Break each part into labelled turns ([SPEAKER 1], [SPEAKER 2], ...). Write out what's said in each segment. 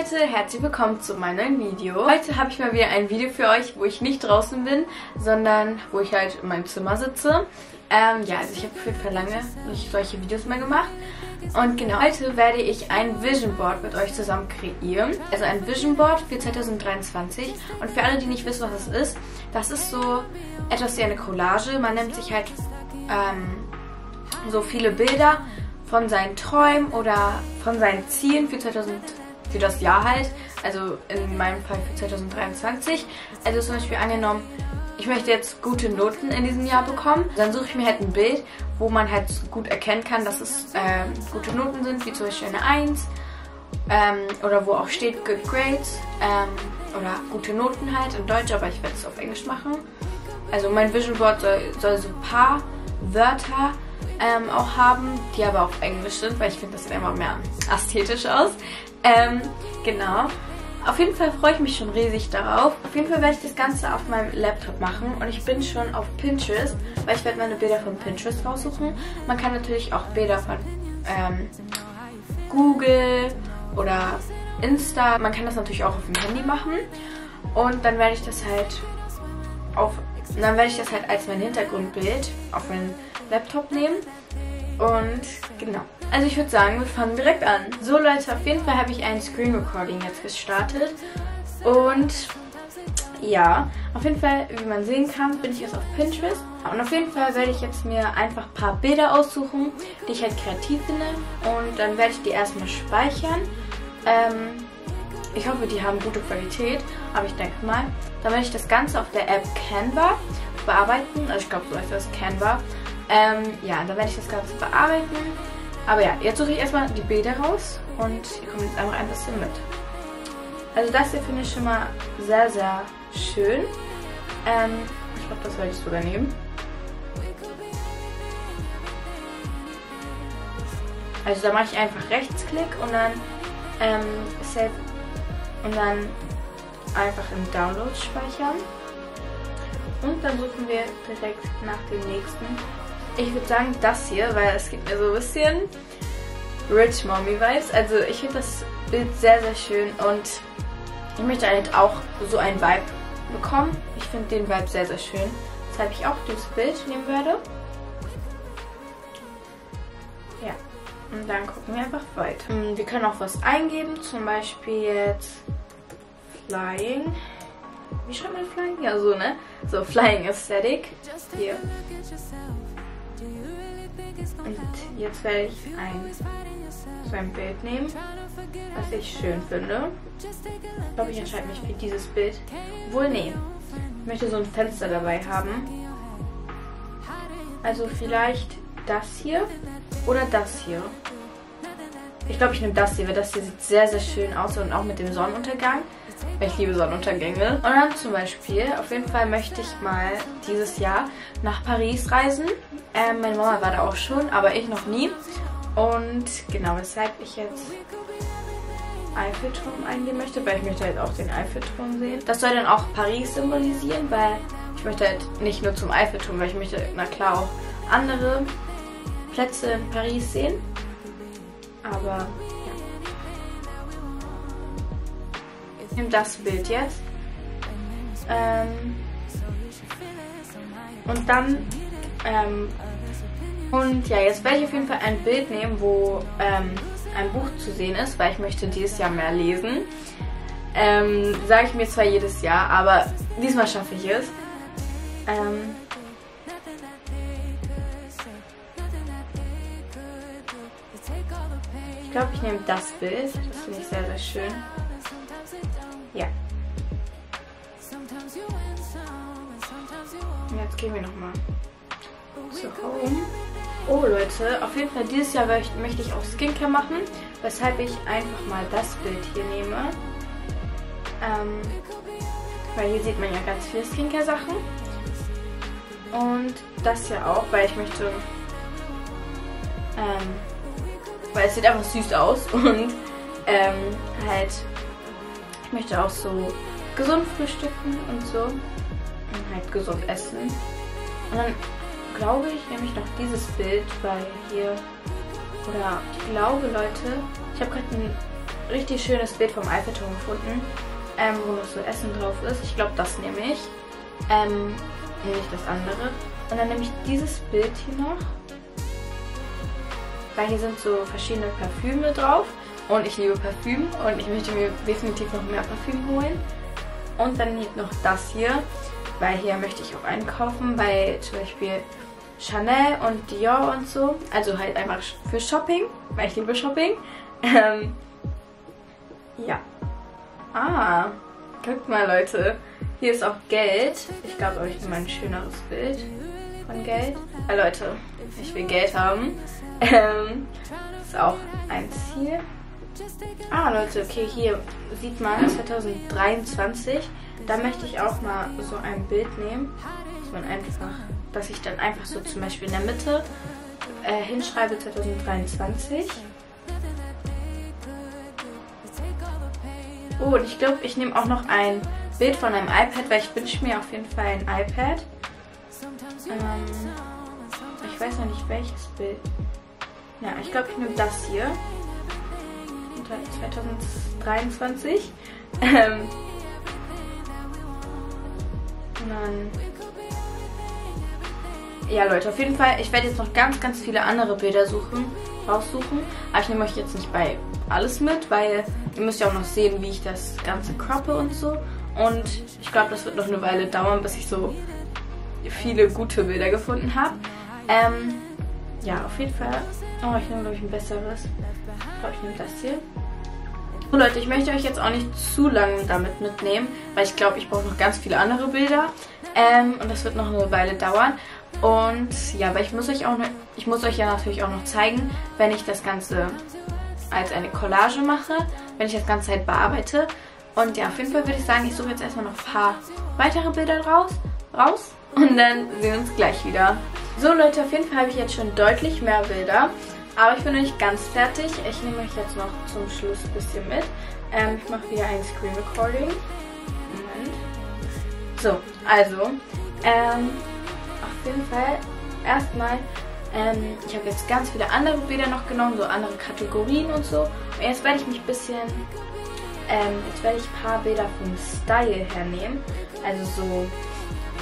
[SPEAKER 1] Leute, herzlich willkommen zu meinem Video. Heute habe ich mal wieder ein Video für euch, wo ich nicht draußen bin, sondern wo ich halt in meinem Zimmer sitze. Ähm, ja, also ich habe auf jeden lange nicht solche Videos mehr gemacht. Und genau, heute werde ich ein Vision Board mit euch zusammen kreieren. Also ein Vision Board für 2023. Und für alle, die nicht wissen, was es ist, das ist so etwas wie eine Collage. Man nimmt sich halt ähm, so viele Bilder von seinen Träumen oder von seinen Zielen für 2000 für das Jahr halt, also in meinem Fall für 2023. Also zum Beispiel angenommen, ich möchte jetzt gute Noten in diesem Jahr bekommen, dann suche ich mir halt ein Bild, wo man halt gut erkennen kann, dass es äh, gute Noten sind, wie zum Beispiel eine 1 ähm, oder wo auch steht Good Grades ähm, oder gute Noten halt in Deutsch, aber ich werde es auf Englisch machen. Also mein Vision Board soll, soll so ein paar Wörter ähm, auch haben, die aber auf Englisch sind, weil ich finde, das sieht immer mehr ästhetisch aus. Ähm, genau. Auf jeden Fall freue ich mich schon riesig darauf. Auf jeden Fall werde ich das Ganze auf meinem Laptop machen und ich bin schon auf Pinterest, weil ich werde meine Bilder von Pinterest raussuchen. Man kann natürlich auch Bilder von ähm, Google oder Insta, man kann das natürlich auch auf dem Handy machen und dann werde ich das halt auf, dann werde ich das halt als mein Hintergrundbild auf meinen Laptop nehmen und genau. Also ich würde sagen, wir fangen direkt an. So Leute, auf jeden Fall habe ich ein Screen Recording jetzt gestartet. Und ja, auf jeden Fall, wie man sehen kann, bin ich jetzt auf Pinterest. Und auf jeden Fall werde ich jetzt mir einfach ein paar Bilder aussuchen, die ich halt kreativ finde. Und dann werde ich die erstmal speichern. Ähm, ich hoffe, die haben gute Qualität, aber ich denke mal. Dann werde ich das Ganze auf der App Canva bearbeiten. Also ich glaube, so heißt das Canva. Ähm, ja, dann werde ich das Ganze bearbeiten. Aber ja, jetzt suche ich erstmal die Bilder raus und ihr kommt jetzt einfach ein bisschen mit. Also das hier finde ich schon mal sehr, sehr schön. Ähm, ich glaube, das werde ich sogar nehmen. Also da mache ich einfach Rechtsklick und dann ähm, Save und dann einfach im Download speichern. Und dann suchen wir direkt nach dem nächsten. Ich würde sagen das hier, weil es gibt mir so ein bisschen Rich Mommy Vibes. Also ich finde das Bild sehr, sehr schön und ich möchte halt auch so ein Vibe bekommen. Ich finde den Vibe sehr, sehr schön. Weshalb ich auch dieses Bild nehmen werde. Ja, und dann gucken wir einfach weiter. Hm, wir können auch was eingeben, zum Beispiel jetzt Flying. Wie schreibt man Flying? Ja, so, ne? So, Flying Aesthetic. Hier. Und jetzt werde ich ein, so ein Bild nehmen, was ich schön finde. Ich glaube, ich entscheide mich für dieses Bild. Wohl, nee. Ich möchte so ein Fenster dabei haben. Also vielleicht das hier oder das hier. Ich glaube, ich nehme das hier, weil das hier sieht sehr, sehr schön aus und auch mit dem Sonnenuntergang. Ich liebe Sonnenuntergänge. Und dann zum Beispiel, auf jeden Fall möchte ich mal dieses Jahr nach Paris reisen. Ähm, meine Mama war da auch schon, aber ich noch nie. Und genau, weshalb ich jetzt Eiffelturm eingehen möchte, weil ich möchte halt auch den Eiffelturm sehen. Das soll dann auch Paris symbolisieren, weil ich möchte halt nicht nur zum Eiffelturm, weil ich möchte, na klar, auch andere Plätze in Paris sehen. Aber ja. Ich nehme das Bild jetzt. Ähm, und dann ähm, und ja, jetzt werde ich auf jeden Fall ein Bild nehmen, wo ähm, ein Buch zu sehen ist, weil ich möchte dieses Jahr mehr lesen. Ähm, Sage ich mir zwar jedes Jahr, aber diesmal schaffe ich es. Ähm, ich glaube, ich nehme das Bild. Das finde ich sehr, sehr schön. Ja. Und jetzt gehen wir nochmal Home. Oh Leute, auf jeden Fall dieses Jahr möchte ich auch Skincare machen, weshalb ich einfach mal das Bild hier nehme. Ähm, weil hier sieht man ja ganz viele Skincare-Sachen. Und das hier auch, weil ich möchte... Ähm, weil es sieht einfach süß aus und ähm, halt... Ich möchte auch so gesund frühstücken und so. Und halt gesund essen. Und dann glaube ich nämlich noch dieses Bild, weil hier, oder ich glaube Leute, ich habe gerade ein richtig schönes Bild vom Eiffelturm gefunden, ähm, wo noch so Essen drauf ist. Ich glaube, das nehme ich. Ähm, nicht das andere. Und dann nehme ich dieses Bild hier noch. Weil hier sind so verschiedene Parfüme drauf. Und ich liebe Parfüm und ich möchte mir definitiv noch mehr Parfüm holen. Und dann noch das hier, weil hier möchte ich auch einkaufen, weil zum Beispiel Chanel und Dior und so. Also halt einfach für Shopping, weil ich liebe Shopping. Ähm, ja. Ah, guckt mal Leute. Hier ist auch Geld. Ich glaube, ich nehme ein schöneres Bild von Geld. Ah, Leute, ich will Geld haben. Ähm, ist auch ein Ziel. Ah, Leute, okay, hier sieht man 2023. Da möchte ich auch mal so ein Bild nehmen, dass man einfach, dass ich dann einfach so zum Beispiel in der Mitte äh, hinschreibe 2023. Oh, und ich glaube, ich nehme auch noch ein Bild von einem iPad, weil ich wünsche mir auf jeden Fall ein iPad. Ähm, ich weiß noch nicht welches Bild. Ja, ich glaube, ich nehme das hier. 2023. Ähm, dann ja, Leute, auf jeden Fall, ich werde jetzt noch ganz, ganz viele andere Bilder suchen, raussuchen. Aber ich nehme euch jetzt nicht bei alles mit, weil ihr müsst ja auch noch sehen, wie ich das Ganze croppe und so. Und ich glaube, das wird noch eine Weile dauern, bis ich so viele gute Bilder gefunden habe. Ähm, ja, auf jeden Fall. Oh, ich nehme, glaube ich, ein besseres. Ich glaube, ich nehme das hier. So Leute, ich möchte euch jetzt auch nicht zu lange damit mitnehmen, weil ich glaube, ich brauche noch ganz viele andere Bilder. Ähm, und das wird noch eine Weile dauern. Und ja, aber ich muss euch auch ich muss euch ja natürlich auch noch zeigen, wenn ich das Ganze als eine Collage mache, wenn ich das Ganze halt bearbeite. Und ja, auf jeden Fall würde ich sagen, ich suche jetzt erstmal noch ein paar weitere Bilder raus, raus und dann sehen wir uns gleich wieder. So Leute, auf jeden Fall habe ich jetzt schon deutlich mehr Bilder. Aber ich bin noch nicht ganz fertig. Ich nehme euch jetzt noch zum Schluss ein bisschen mit. Ähm, ich mache wieder ein Screen Recording. Moment. So, also, ähm, auf jeden Fall erstmal, ähm, ich habe jetzt ganz viele andere Bilder noch genommen, so andere Kategorien und so. Und jetzt werde ich mich ein bisschen, ähm, jetzt werde ich ein paar Bilder vom Style hernehmen. Also so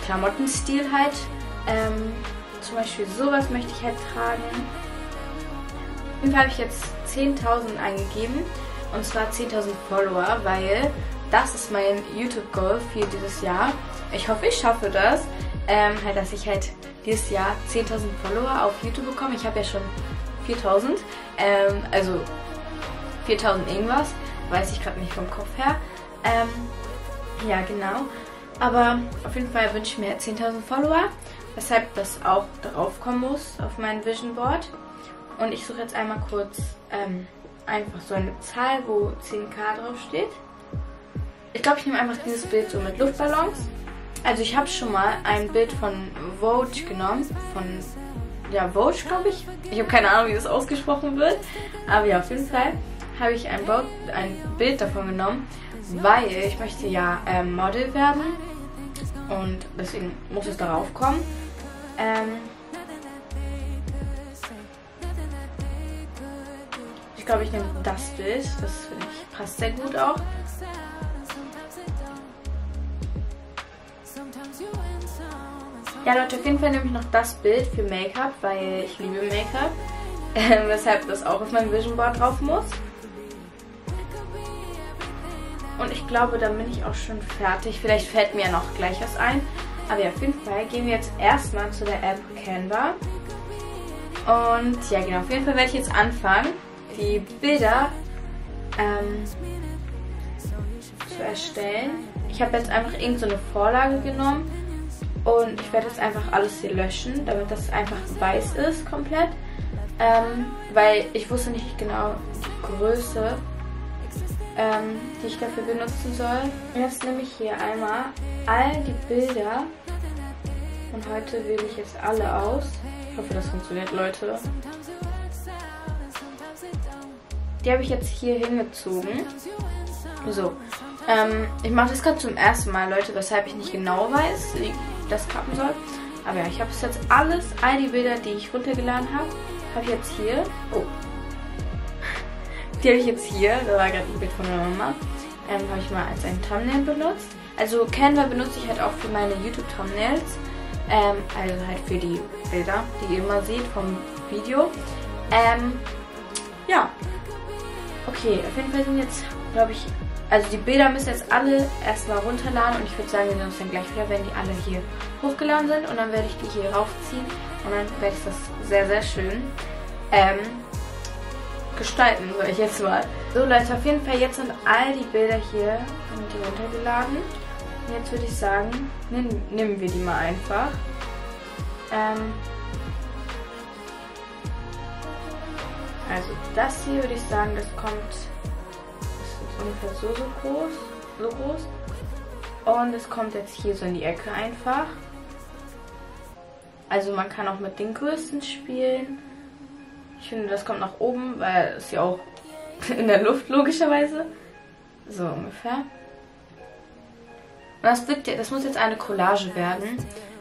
[SPEAKER 1] Klamottenstil halt. Ähm, zum Beispiel sowas möchte ich halt tragen. Auf jeden Fall habe ich jetzt 10.000 eingegeben. Und zwar 10.000 Follower, weil das ist mein YouTube-Goal für dieses Jahr. Ich hoffe, ich schaffe das. Ähm, halt, dass ich halt dieses Jahr 10.000 Follower auf YouTube bekomme. Ich habe ja schon 4.000. Ähm, also 4.000 irgendwas. Weiß ich gerade nicht vom Kopf her. Ähm, ja, genau. Aber auf jeden Fall wünsche ich mir 10.000 Follower. Weshalb das auch drauf kommen muss auf mein Vision Board. Und ich suche jetzt einmal kurz ähm, einfach so eine Zahl, wo 10k draufsteht. Ich glaube, ich nehme einfach dieses Bild so mit Luftballons. Also ich habe schon mal ein Bild von Vogue genommen. Von, ja, Vogue, glaube ich. Ich habe keine Ahnung, wie das ausgesprochen wird. Aber ja, auf jeden Fall habe ich ein, ein Bild davon genommen, weil ich möchte ja ähm, Model werden. Und deswegen muss es darauf kommen. Ähm, glaube, ich nehme das Bild. Das finde ich passt sehr gut auch. Ja, Leute, auf jeden Fall nehme ich noch das Bild für Make-up, weil ich liebe Make-up. Äh, weshalb das auch auf meinem Vision Board drauf muss. Und ich glaube, dann bin ich auch schon fertig. Vielleicht fällt mir ja noch gleich was ein. Aber ja, auf jeden Fall gehen wir jetzt erstmal zu der App Canva. Und ja, genau, auf jeden Fall werde ich jetzt anfangen die Bilder ähm, zu erstellen. Ich habe jetzt einfach irgendeine so Vorlage genommen und ich werde jetzt einfach alles hier löschen, damit das einfach weiß ist komplett. Ähm, weil ich wusste nicht genau die Größe, ähm, die ich dafür benutzen soll. Jetzt nehme ich hier einmal all die Bilder und heute wähle ich jetzt alle aus. Ich hoffe, das funktioniert, Leute. Die habe ich jetzt hier hingezogen. So. Ähm, ich mache das gerade zum ersten Mal, Leute, weshalb ich nicht genau weiß, das klappen soll. Aber ja, ich habe es jetzt alles, all die Bilder, die ich runtergeladen habe, habe ich jetzt hier. Oh. Die habe ich jetzt hier. Da war gerade ein Bild von meiner Mama. Ähm, habe ich mal als ein Thumbnail benutzt. Also Canva benutze ich halt auch für meine YouTube-Thumbnails. Ähm, also halt für die Bilder, die ihr immer seht vom Video. Ähm, ja. Okay, auf jeden Fall sind jetzt, glaube ich, also die Bilder müssen jetzt alle erstmal runterladen und ich würde sagen, wir sehen uns dann gleich wieder, wenn die alle hier hochgeladen sind und dann werde ich die hier raufziehen und dann werde ich das sehr, sehr schön ähm, gestalten, soll ich jetzt mal. So Leute, auf jeden Fall jetzt sind all die Bilder hier runtergeladen. Und jetzt würde ich sagen, nehmen, nehmen wir die mal einfach. Ähm, also das hier würde ich sagen, das kommt ungefähr so, so groß. So groß. Und es kommt jetzt hier so in die Ecke einfach. Also man kann auch mit den Größen spielen. Ich finde, das kommt nach oben, weil es ja auch in der Luft logischerweise. So ungefähr. Und das, wird, das muss jetzt eine Collage werden.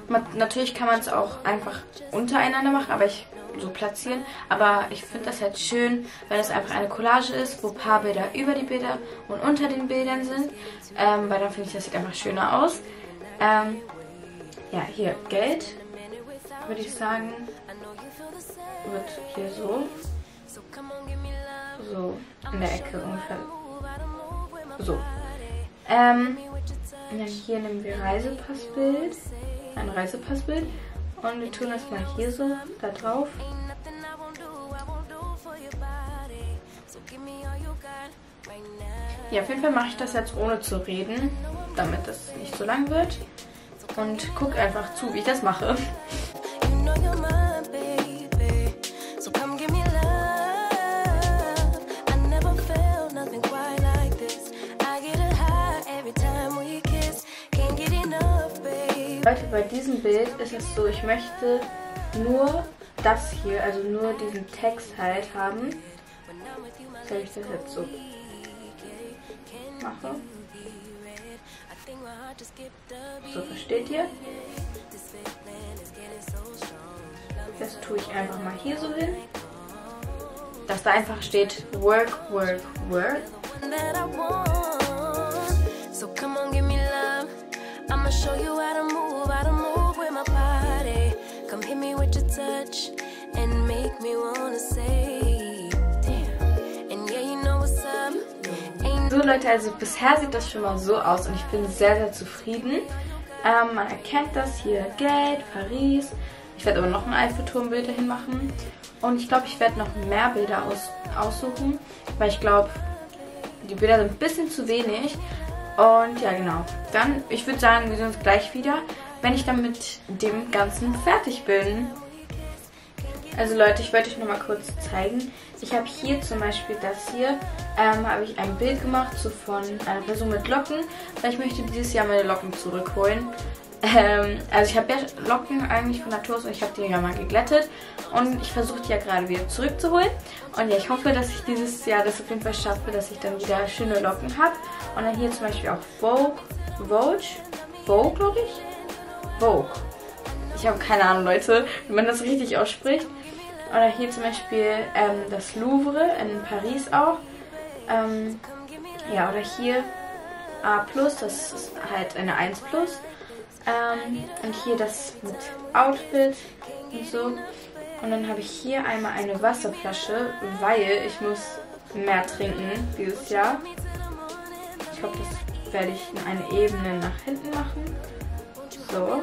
[SPEAKER 1] Man, natürlich kann man es auch einfach untereinander machen, aber ich so platzieren. Aber ich finde das halt schön, wenn es einfach eine Collage ist, wo ein paar Bilder über die Bilder und unter den Bildern sind. Ähm, weil dann finde ich, das sieht einfach schöner aus. Ähm, ja, hier Geld, würde ich sagen, wird hier so. So, in der Ecke ungefähr. So. Ähm, und dann hier nehmen wir Reisepassbild. Ein Reisepassbild. Und wir tun das mal hier so da drauf. Ja, auf jeden Fall mache ich das jetzt ohne zu reden, damit es nicht so lang wird. Und guck einfach zu, wie ich das mache. Bei diesem Bild ist es so, ich möchte nur das hier, also nur diesen Text halt haben. Soll ich das jetzt so mache? So, versteht ihr? Das tue ich einfach mal hier so hin. Dass da einfach steht Work, Work, Work. So come on, give me love. I'ma show you how to move, how to move with my body. Come hit me with your touch and make me wanna say. So Leute, also bisher sieht das schon mal so aus und ich bin sehr, sehr zufrieden. Ähm, man erkennt das hier, Geld, Paris. Ich werde aber noch ein Eiffelturmbild dahin machen. Und ich glaube, ich werde noch mehr Bilder aus, aussuchen, weil ich glaube, die Bilder sind ein bisschen zu wenig. Und ja, genau. Dann, ich würde sagen, wir sehen uns gleich wieder, wenn ich dann mit dem Ganzen fertig bin. Also Leute, ich wollte euch noch mal kurz zeigen. Ich habe hier zum Beispiel das hier, ähm, habe ich ein Bild gemacht so von einer Person mit Locken, weil ich möchte dieses Jahr meine Locken zurückholen. Ähm, also ich habe ja Locken eigentlich von Natur aus und ich habe die ja mal geglättet. Und ich versuche die ja gerade wieder zurückzuholen. Und ja, ich hoffe, dass ich dieses Jahr das auf jeden Fall schaffe, dass ich dann wieder schöne Locken habe. Und dann hier zum Beispiel auch Vogue, Vogue, Vogue glaube ich. Vogue. Ich habe keine Ahnung, Leute, wie man das richtig ausspricht. Oder hier zum Beispiel ähm, das Louvre in Paris auch. Ähm, ja, oder hier A+, das ist halt eine 1+. Ähm, und hier das mit Outfit und so. Und dann habe ich hier einmal eine Wasserflasche, weil ich muss mehr trinken dieses Jahr. Ich glaube, das werde ich in eine Ebene nach hinten machen. So.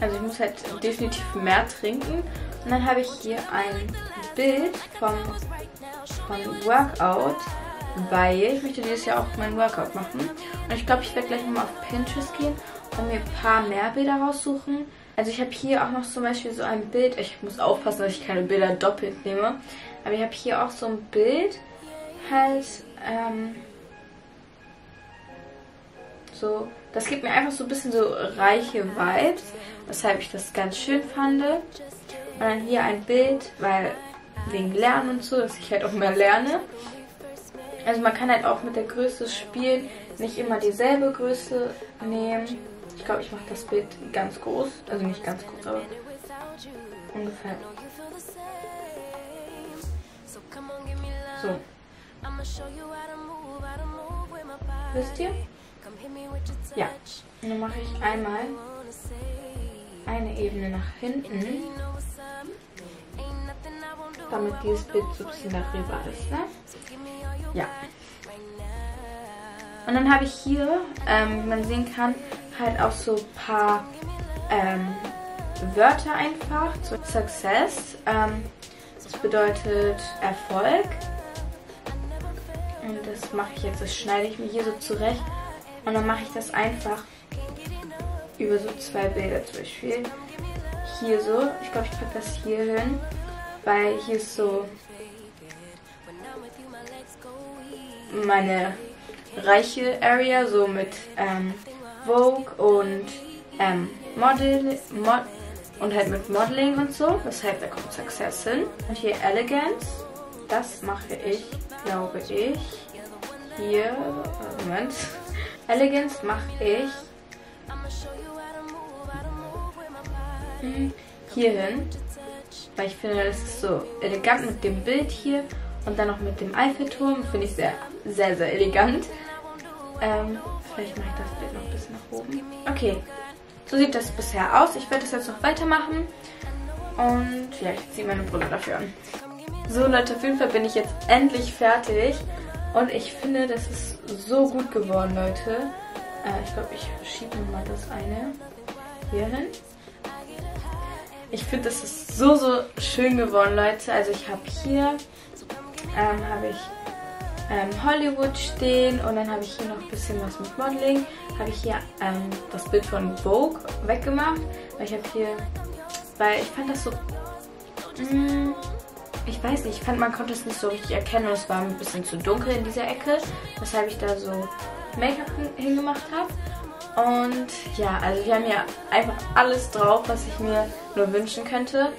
[SPEAKER 1] Also ich muss halt definitiv mehr trinken. Und dann habe ich hier ein Bild vom, vom Workout, weil ich möchte dieses Jahr auch meinen Workout machen. Und ich glaube, ich werde gleich nochmal auf Pinterest gehen und mir ein paar mehr Bilder raussuchen. Also ich habe hier auch noch zum Beispiel so ein Bild. Ich muss aufpassen, dass ich keine Bilder doppelt nehme. Aber ich habe hier auch so ein Bild. Halt, ähm, so. Das gibt mir einfach so ein bisschen so reiche Vibes. Weshalb ich das ganz schön fand. Und dann hier ein Bild, weil wegen Lernen und so, dass ich halt auch mehr lerne. Also man kann halt auch mit der Größe spielen, nicht immer dieselbe Größe nehmen. Ich glaube, ich mache das Bild ganz groß. Also nicht ganz groß, aber ungefähr. So. Wisst ihr? Ja. Und dann mache ich einmal eine Ebene nach hinten, damit dieses Bild so ein bisschen darüber ist. Ne? Ja. Und dann habe ich hier, ähm, wie man sehen kann, halt auch so ein paar ähm, Wörter einfach. So Success. Ähm, das bedeutet Erfolg. Und das mache ich jetzt, das schneide ich mir hier so zurecht. Und dann mache ich das einfach über so zwei Bilder zum Beispiel. Hier so, ich glaube ich packe das hier hin, weil hier ist so meine reiche Area, so mit ähm, Vogue und ähm, Model, Mod und halt mit Modeling und so. Weshalb da kommt Success hin. Und hier Elegance, das mache ich, glaube ich, hier, Moment, Elegance mache ich hier hin, weil ich finde, das ist so elegant mit dem Bild hier und dann noch mit dem Eiffelturm. Finde ich sehr, sehr, sehr elegant. Ähm, vielleicht mache ich das Bild noch ein bisschen nach oben. Okay, so sieht das bisher aus. Ich werde das jetzt noch weitermachen. Und ja, ich ziehe meine Brille dafür an. So Leute, auf jeden Fall bin ich jetzt endlich fertig. Und ich finde, das ist so gut geworden, Leute. Äh, ich glaube, ich schiebe mal das eine hier hin. Ich finde, das ist so, so schön geworden, Leute. Also ich habe hier ähm, habe ich ähm, Hollywood stehen und dann habe ich hier noch ein bisschen was mit Modeling. Habe ich hier ähm, das Bild von Vogue weggemacht, weil ich habe hier, weil ich fand das so, mh, mm, ich weiß nicht, ich fand man konnte es nicht so richtig erkennen und es war ein bisschen zu dunkel in dieser Ecke, weshalb ich da so Make-up hingemacht habe. Und ja, also wir haben hier einfach alles drauf, was ich mir nur wünschen könnte.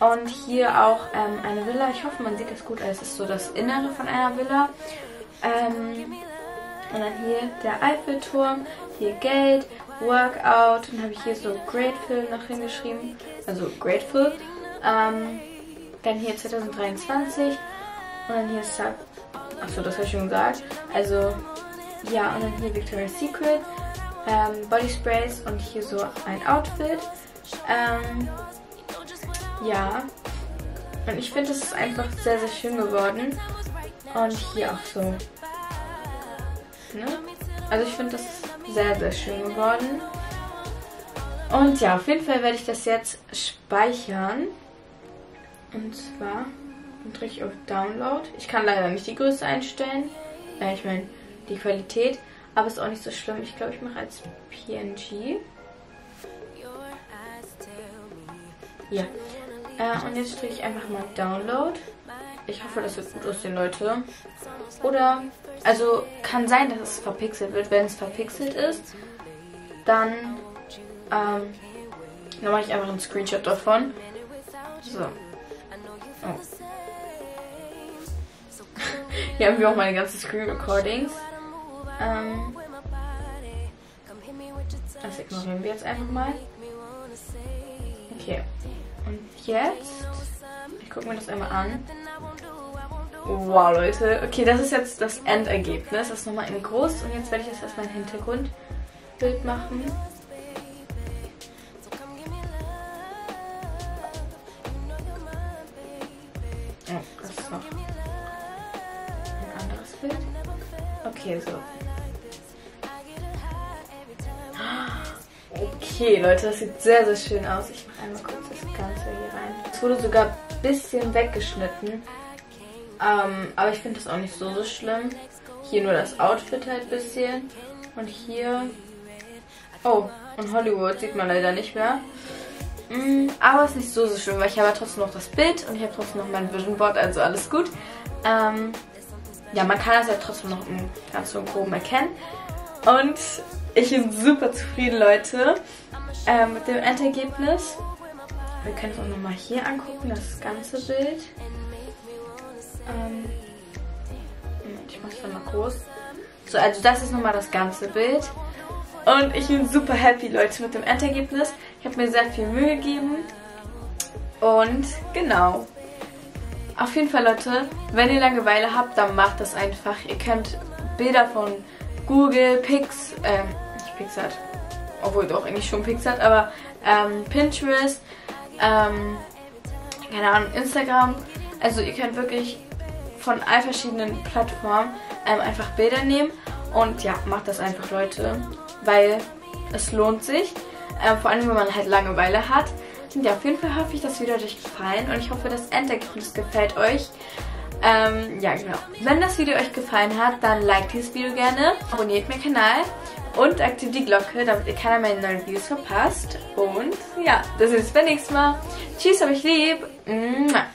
[SPEAKER 1] Und hier auch ähm, eine Villa. Ich hoffe, man sieht das gut. Es ist so das Innere von einer Villa. Ähm, und dann hier der Eiffelturm, hier Geld, Workout. Dann habe ich hier so Grateful noch hingeschrieben. Also Grateful. Ähm, dann hier 2023. Und dann hier Sub. Achso, das habe ich schon gesagt. Also, ja, und dann hier Victoria's Secret. Ähm, Body Sprays und hier so ein Outfit. Ähm, ja. Und ich finde, es ist einfach sehr, sehr schön geworden. Und hier auch so. Ne? Also ich finde, das ist sehr, sehr schön geworden. Und ja, auf jeden Fall werde ich das jetzt speichern. Und zwar drücke ich auf Download. Ich kann leider nicht die Größe einstellen. Äh, ich meine, die Qualität. Aber ist auch nicht so schlimm. Ich glaube, ich mache als PNG. Ja. Äh, und jetzt drücke ich einfach mal Download. Ich hoffe, das wird gut aussehen, Leute. Oder, also kann sein, dass es verpixelt wird. Wenn es verpixelt ist, dann, ähm, dann mache ich einfach einen Screenshot davon. So. Oh. Hier haben wir auch meine ganzen Screen Recordings. Ähm, das ignorieren wir jetzt einfach mal. Okay. Und jetzt, ich gucke mir das einmal an. Wow, Leute. Okay, das ist jetzt das Endergebnis. Das ist nochmal in groß. Und jetzt werde ich das erstmal ein Hintergrundbild machen. Okay. Okay, Leute, das sieht sehr, sehr schön aus. Ich mache einmal kurz das Ganze hier rein. Es wurde sogar ein bisschen weggeschnitten. Ähm, aber ich finde das auch nicht so, so schlimm. Hier nur das Outfit halt ein bisschen. Und hier... Oh, und Hollywood sieht man leider nicht mehr. Mm, aber es ist nicht so, so schlimm, weil ich habe trotzdem noch das Bild und ich habe trotzdem noch mein Vision Board, also alles gut. Ähm, ja, man kann das ja trotzdem noch im ganz so groben erkennen. Und ich bin super zufrieden, Leute, äh, mit dem Endergebnis. Wir können es auch nochmal hier angucken, das ganze Bild. Ähm, ich mache es dann mal groß. So, also das ist nochmal das ganze Bild. Und ich bin super happy, Leute, mit dem Endergebnis. Ich habe mir sehr viel Mühe gegeben. Und genau. Auf jeden Fall, Leute, wenn ihr Langeweile habt, dann macht das einfach. Ihr könnt Bilder von Google, Pix, ähm, nicht Pixart, obwohl doch eigentlich schon Pixart, aber ähm, Pinterest, ähm, keine Ahnung, Instagram. Also ihr könnt wirklich von all verschiedenen Plattformen ähm, einfach Bilder nehmen und ja, macht das einfach, Leute, weil es lohnt sich. Ähm, vor allem, wenn man halt Langeweile hat. Und ja, auf jeden Fall hoffe ich, das Video hat euch gefallen und ich hoffe, das Endergebnis gefällt euch. Ähm, ja, genau. Wenn das Video euch gefallen hat, dann liked dieses Video gerne, abonniert meinen Kanal und aktiviert die Glocke, damit ihr keiner meiner neuen Videos verpasst. Und ja, das ist beim nächsten Mal. Tschüss, hab ich lieb. Mua.